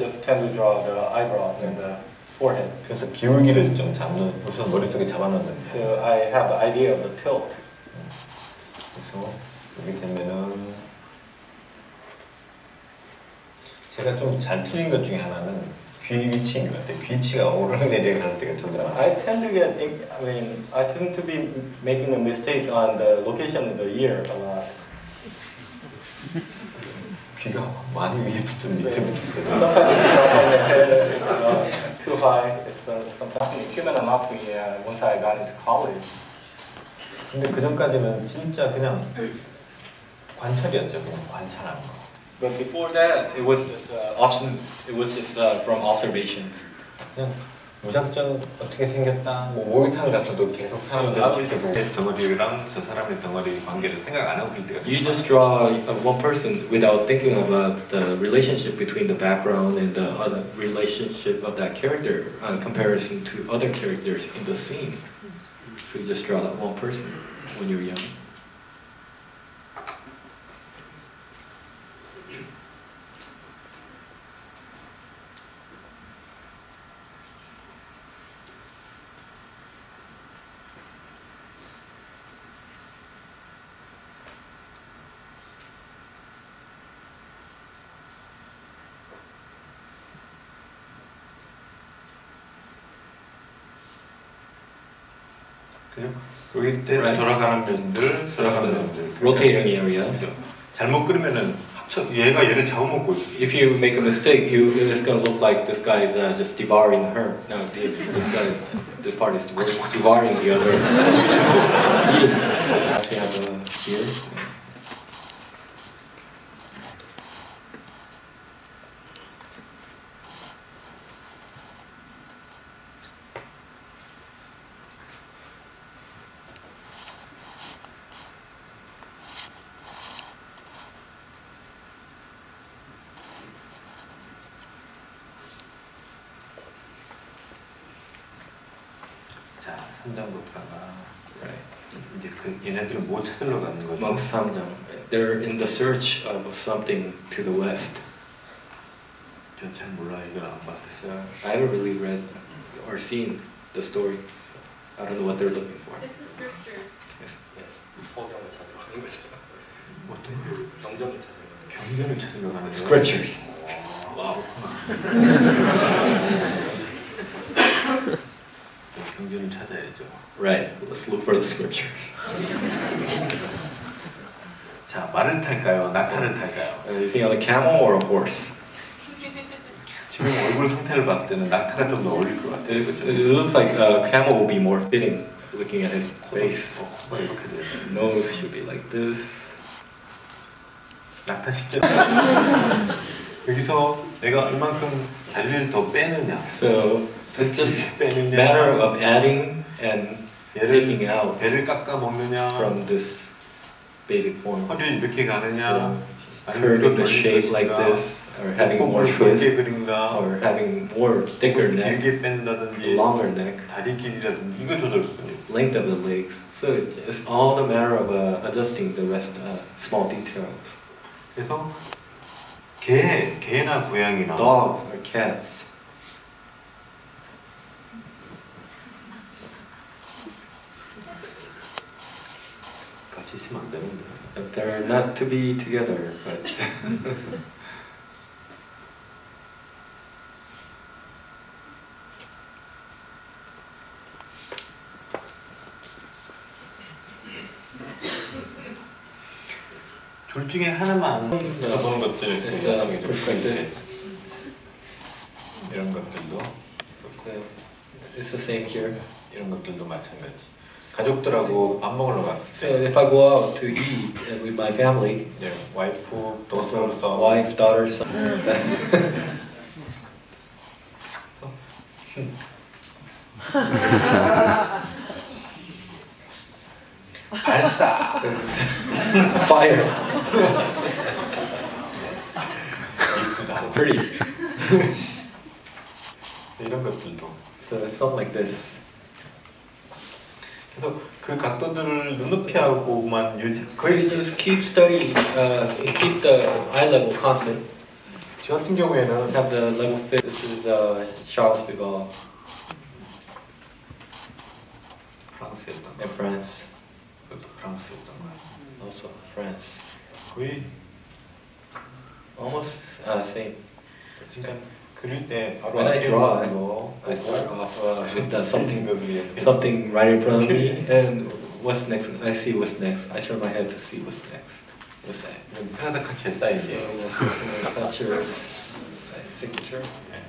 just tend to draw the eyebrows and the forehead. 그래서 기울기를 좀 잡는 우선 머릿속에 잡아놓는데 So I have the idea of the tilt. 그래서 여기 되면은 제가 좀 잘 틀린 것 중에 하나는 귀 위치인 것 같아요. 귀 위치가 오르락내리락 할 때가 좀 많아요. I tend to get, I mean, I tend to be making a mistake on the location of the ear a lot. 귀가 많이 the head, it's uh, too high. It's uh, sometimes human anatomy. Uh, once I got into college, 근데 그 전까지는 진짜 그냥 관찰이었죠. 그냥 관찰하는 거. but before that, it was just, uh, option. It was just uh, from observations. 그냥 무작정 어떻게 생겼다. 뭐 목욕탕 가서도 계속 사람들 아, 지켜보고 제 덩어리랑 저 사람의 덩어리 관계를 생각 안 하고 그럴 때가 You just draw uh, one person without thinking about the relationship between the background and the other relationship of that character uh, in comparison to other characters in the scene. So you just draw that one person when you're young. 그죠? 여기 때 Right. 돌아가는 면들, 돌아가는 면들. Rotating areas. 잘못 그리면은 합쳐 얘가 얘를 잡아먹고 있어. If you make a mistake, you it's gonna look like this guy is uh, just devouring her. No, this guy is this part is devouring the other. Actually have a here. 자, 삼장 독사가 Right. 이제 그 얘네들은 뭐 찾으러 가는 거죠? Among Samjang, they're in the search of something to the west. 전잘 몰라 이걸 안 봤어요. So I haven't really read or seen the story. So I don't know what they're looking for. This is scriptures. Yes. 성경을 찾으러 가는 거죠. 어떤 거? 경전을 찾으러 가는 경전을 찾으러 가는 거예요? Scriptures. Wow. 경전을 찾아야죠. Right. Let's look for the scriptures. 자, 말을 탈까요? 낙타를 탈까요? Uh, you think on a camel or a horse? 지금 얼굴 상태를 봤을 때는 낙타가 좀 더 어울릴 것 같아요. It's, 그죠? it looks like a camel will be more fitting looking at his face. 어, 코가 이렇게 돼요. Nose should be like this. 낙타 실제 여기서 내가 얼만큼 다리를 더 빼느냐 So it's just 빼느냐 matter of adding and taking 얘를 out 배를 깎아 먹느냐 from this basic form. 허리를 이렇게 가느냐 So curving the shape like this, or having more twist, 넓게 그린가 or having more thicker neck, 길게 뺀다든지 longer neck, 다리 길이라든지 이거 조절했거든요 length of the legs. So it's all the matter of uh, adjusting the rest uh, small details. 그래서 개, 개나 고양이나 Dogs or cats. 같이 있으면 안 되는데 But they're not to be together, but 둘 중에 하나만 저런 것들 It's the perspective. 이런 것들도 it's the same here. 이런 것들도 마찬가지 가족들하고 밥 먹으러 갔을 So 때 if I go out to eat uh, with my family, 이제 와이프, there's daughter, my son wife, daughter, son. 발사 Fire. 이쁘다 Pretty. 이런 것들도 So something like this. 그래서 그 그 각도들을 눈높이 하고만 유지 So you 거의 just keep studying, uh, keep the eye level constant. 저 같은 경우에는 Have the level fit. This is uh, Charles de Gaulle 프랑스였던 거 in France, 그것도 프랑스였던 거 also France. 거의 Almost uh, same. 그러니까 그릴 때 바로 When I 앞에 draw, 보는 거 I start off uh, with the something, 거 위에 something right in front of me, and what's next? I see what's next. I turn my head to see what's next. What's that? 이건 프라다 카치의 So 사이즈예요 that's uh, that's your s- s- signature. 네.